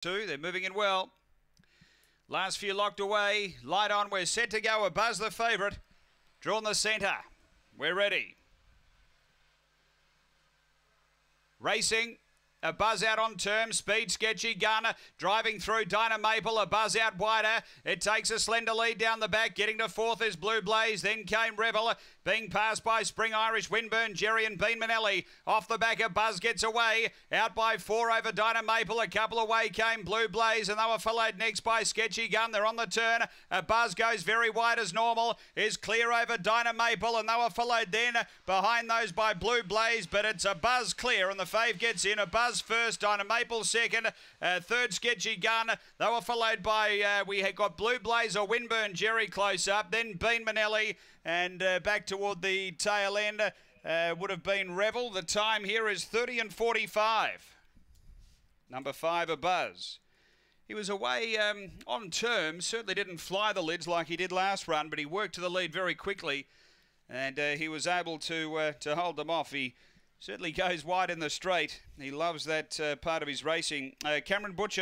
Two, they're moving in well. Last few locked away. Light on, we're set to go. A buzz the favourite. Drawn the centre. We're ready. Racing. A buzz out on term, speed sketchy gun, driving through Dinah Maple, a buzz out wider. It takes a slender lead down the back. Getting to fourth is Blue Blaze, then came Rebel, being passed by Spring Irish, Winburn, Jerry and Bean Manelli. Off the back, a buzz gets away, out by four over Dinah Maple. A couple away came Blue Blaze, and they were followed next by Sketchy Gun. They're on the turn. A buzz goes very wide as normal, is clear over Dinah Maple, and they were followed then behind those by Blue Blaze, but it's a buzz clear, and the fave gets in. A buzz first, Dinah Maple second, uh, third Sketchy Gun. They were followed by, uh, we had got Blue Blazer, Winburn, Jerry close up, then Bean Manelli, and uh, back toward the tail end uh, would have been Revel. The time here is 30 and 45. Number five, a buzz. He was away um, on terms, certainly didn't fly the lids like he did last run, but he worked to the lead very quickly and uh, he was able to uh, to hold them off. He certainly goes wide in the straight. He loves that uh, part of his racing. Uh, Cameron Butcher.